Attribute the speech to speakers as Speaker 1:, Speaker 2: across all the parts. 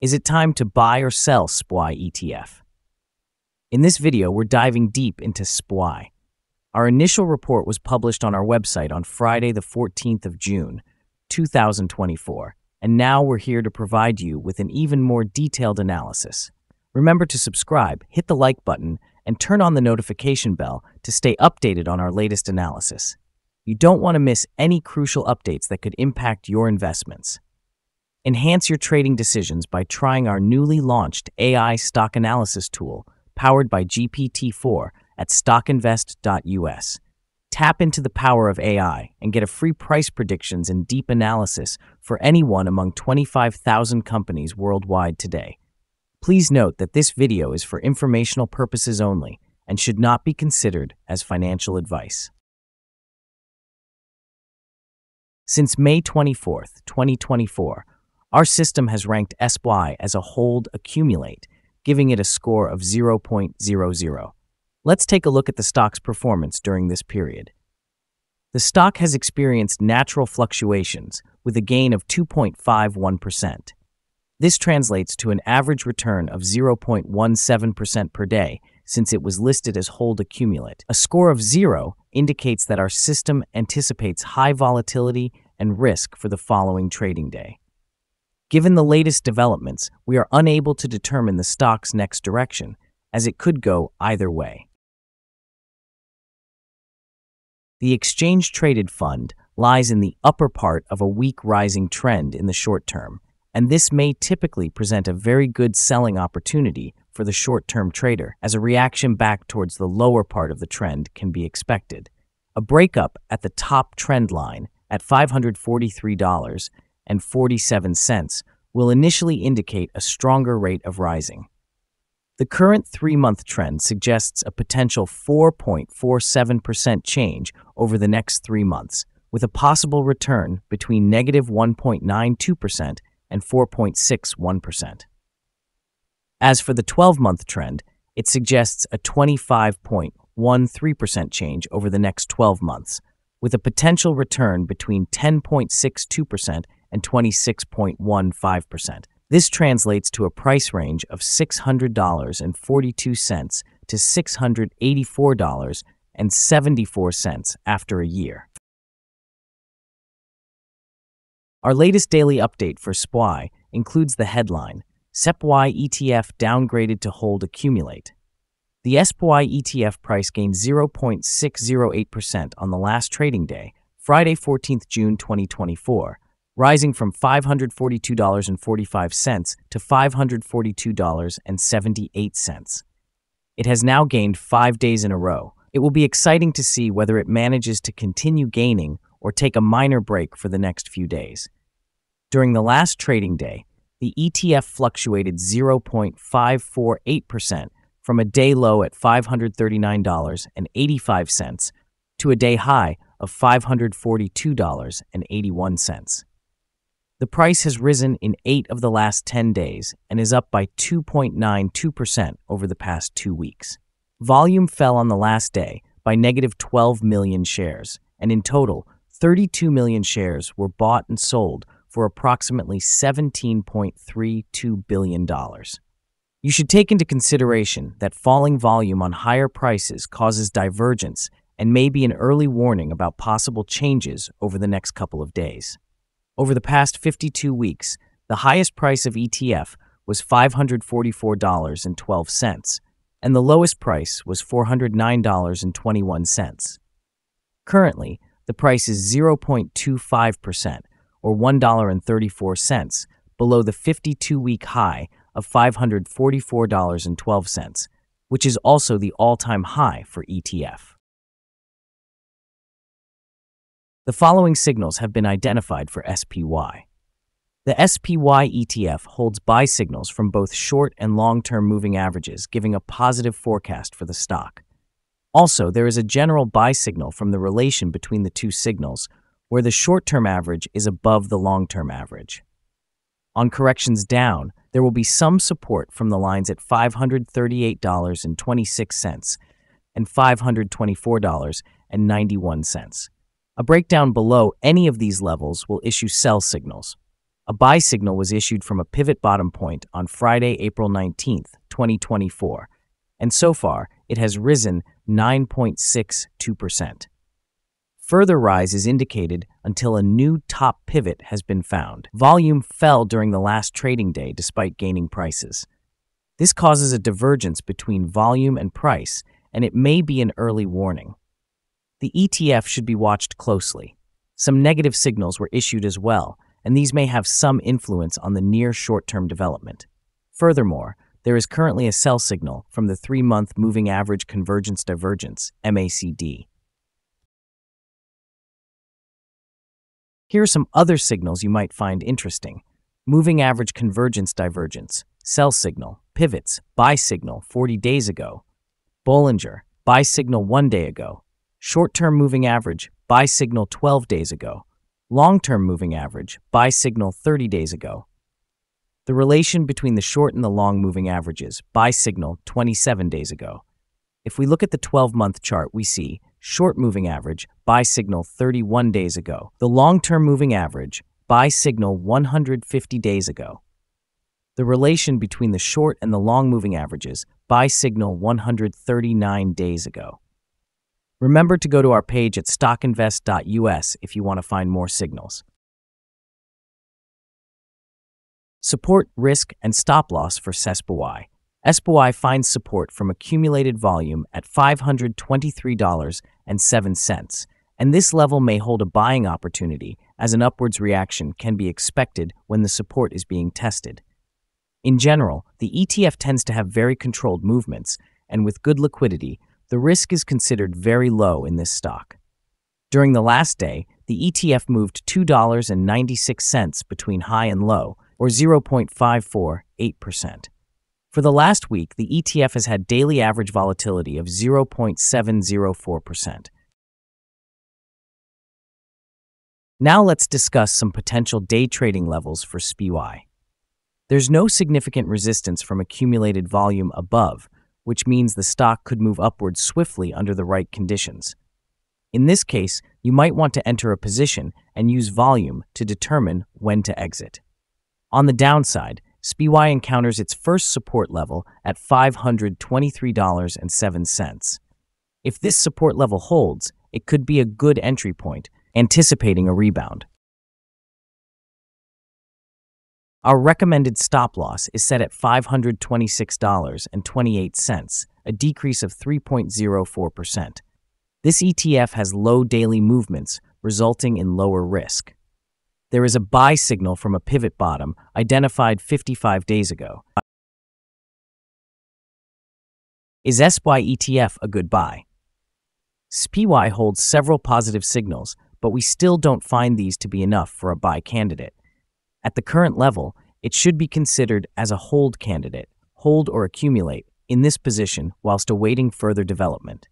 Speaker 1: Is it time to buy or sell SPY ETF? In this video, we're diving deep into SPY. Our initial report was published on our website on Friday, the 14th of June, 2024, and now we're here to provide you with an even more detailed analysis. Remember to subscribe, hit the like button, and turn on the notification bell to stay updated on our latest analysis. You don't want to miss any crucial updates that could impact your investments. Enhance your trading decisions by trying our newly launched AI stock analysis tool powered by GPT-4 at stockinvest.us. Tap into the power of AI and get a free price predictions and deep analysis for anyone among 25,000 companies worldwide today. Please note that this video is for informational purposes only and should not be considered as financial advice. Since May 24, 2024, our system has ranked SPY as a hold accumulate, giving it a score of 0.00. Let's take a look at the stock's performance during this period. The stock has experienced natural fluctuations with a gain of 2.51%. This translates to an average return of 0.17% per day since it was listed as hold accumulate. A score of zero indicates that our system anticipates high volatility and risk for the following trading day. Given the latest developments, we are unable to determine the stock's next direction, as it could go either way. The exchange traded fund lies in the upper part of a weak rising trend in the short term, and this may typically present a very good selling opportunity for the short term trader, as a reaction back towards the lower part of the trend can be expected. A breakup at the top trend line at $543 and 47 cents will initially indicate a stronger rate of rising. The current three month trend suggests a potential 4.47% change over the next three months, with a possible return between negative 1.92% and 4.61%. As for the 12 month trend, it suggests a 25.13% change over the next 12 months, with a potential return between 10.62% and 26.15%. This translates to a price range of $600.42 to $684.74 after a year. Our latest daily update for SPY includes the headline SPY ETF downgraded to hold accumulate. The SPY ETF price gained 0.608% on the last trading day, Friday, 14th June 2024, rising from $542.45 to $542.78. It has now gained five days in a row. It will be exciting to see whether it manages to continue gaining or take a minor break for the next few days. During the last trading day, the ETF fluctuated 0.548% from a day low at $539.85 to a day high of $542.81. The price has risen in eight of the last 10 days and is up by 2.92% over the past two weeks. Volume fell on the last day by negative 12 million shares, and in total, 32 million shares were bought and sold for approximately $17.32 billion. You should take into consideration that falling volume on higher prices causes divergence and may be an early warning about possible changes over the next couple of days. Over the past 52 weeks, the highest price of ETF was $544.12, and the lowest price was $409.21. Currently, the price is 0.25%, or $1.34, below the 52 week high of $544.12, which is also the all time high for ETF. The following signals have been identified for SPY. The SPY ETF holds buy signals from both short and long term moving averages, giving a positive forecast for the stock. Also, there is a general buy signal from the relation between the two signals, where the short term average is above the long term average. On corrections down, there will be some support from the lines at $538.26 and $524.91. A breakdown below any of these levels will issue sell signals. A buy signal was issued from a pivot bottom point on Friday, April 19, 2024, and so far it has risen 9.62%. Further rise is indicated until a new top pivot has been found. Volume fell during the last trading day despite gaining prices. This causes a divergence between volume and price, and it may be an early warning. The ETF should be watched closely. Some negative signals were issued as well, and these may have some influence on the near short term development. Furthermore, there is currently a sell signal from the three month moving average convergence divergence, MACD. Here are some other signals you might find interesting moving average convergence divergence, sell signal, pivots, buy signal 40 days ago, Bollinger, buy signal one day ago, short term moving average, buy signal 12 days ago, long term moving average, buy signal 30 days ago. The relation between the short and the long moving averages, buy signal 27 days ago. If we look at the 12 month chart, we see short moving average, buy signal 31 days ago. The long term moving average, buy signal 150 days ago. The relation between the short and the long moving averages, buy signal 139 days ago. Remember to go to our page at stockinvest.us if you want to find more signals. Support, risk, and stop loss for SESPY. SPY finds support from accumulated volume at $523.07, and this level may hold a buying opportunity as an upwards reaction can be expected when the support is being tested. In general, the ETF tends to have very controlled movements, and with good liquidity, the risk is considered very low in this stock. During the last day, the ETF moved $2.96 between high and low, or 0.548%. For the last week, the ETF has had daily average volatility of 0.704%. Now let's discuss some potential day trading levels for SPY. There's no significant resistance from accumulated volume above, which means the stock could move upward swiftly under the right conditions. In this case, you might want to enter a position and use volume to determine when to exit. On the downside, SPY encounters its first support level at $523.07. If this support level holds, it could be a good entry point, anticipating a rebound. Our recommended stop loss is set at $526.28, a decrease of 3.04%. This ETF has low daily movements, resulting in lower risk. There is a buy signal from a pivot bottom identified 55 days ago. Is SPY ETF a good buy? SPY holds several positive signals, but we still don't find these to be enough for a buy candidate. At the current level, it should be considered as a hold candidate, hold or accumulate, in this position whilst awaiting further development.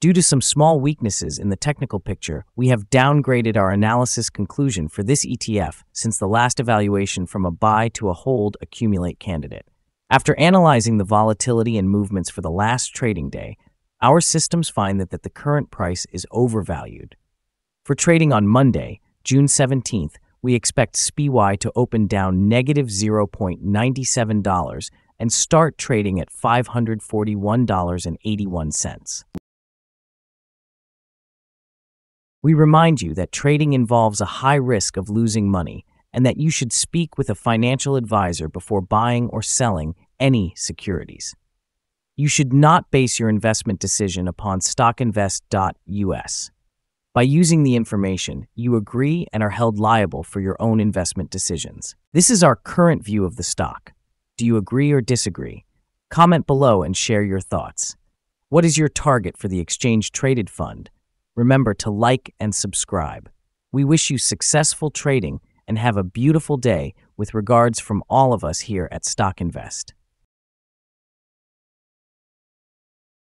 Speaker 1: Due to some small weaknesses in the technical picture, we have downgraded our analysis conclusion for this ETF since the last evaluation from a buy to a hold accumulate candidate. After analyzing the volatility and movements for the last trading day, our systems find that, that the current price is overvalued. For trading on Monday, June 17th, we expect SPY to open down negative $0.97 and start trading at $541.81. We remind you that trading involves a high risk of losing money and that you should speak with a financial advisor before buying or selling any securities. You should not base your investment decision upon stockinvest.us. By using the information, you agree and are held liable for your own investment decisions. This is our current view of the stock. Do you agree or disagree? Comment below and share your thoughts. What is your target for the exchange traded fund? Remember to like and subscribe. We wish you successful trading and have a beautiful day with regards from all of us here at Stock Invest.